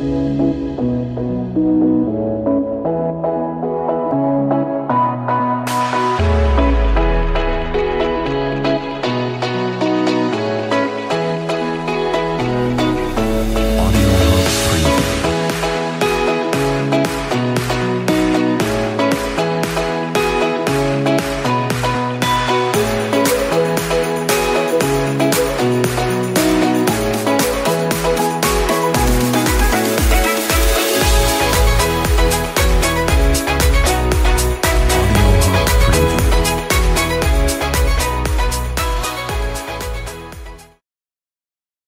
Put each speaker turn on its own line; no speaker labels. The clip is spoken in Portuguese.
Música